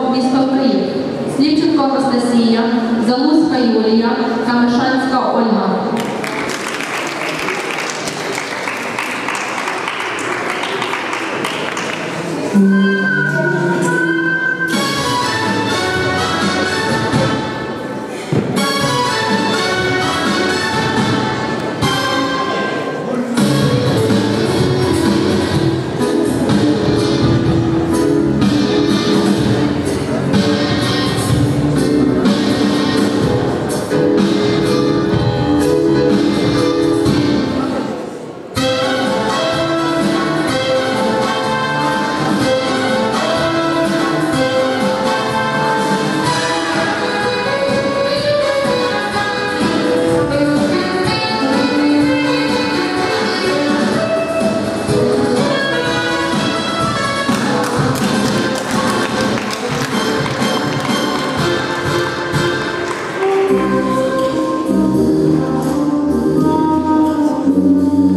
Дров, місто Київ, Слівченко Анастасія, Залузька Юлія, Камешанська Ольга. thank you